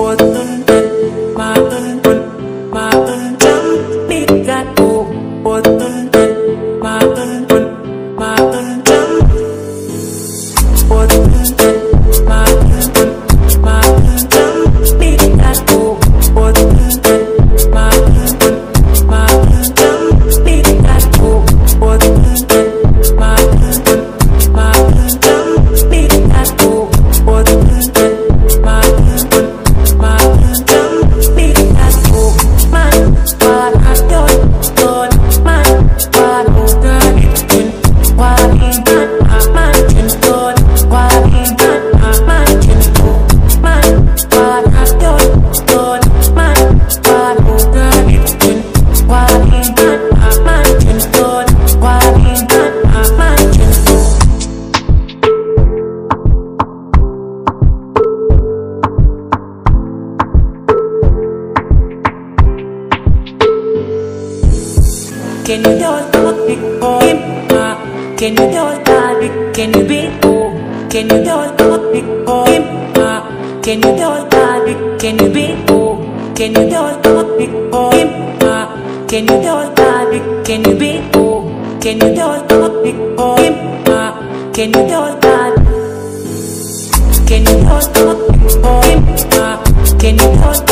我的。Can you do it for me? Can you do it for me? Can you be? Can you do it for me? Can you do it for me? Can you be? Can you do it for me? Can you do it for me? Can you be? Can you do it for me? Can you do it for me? Can you do it for me? Can you do it?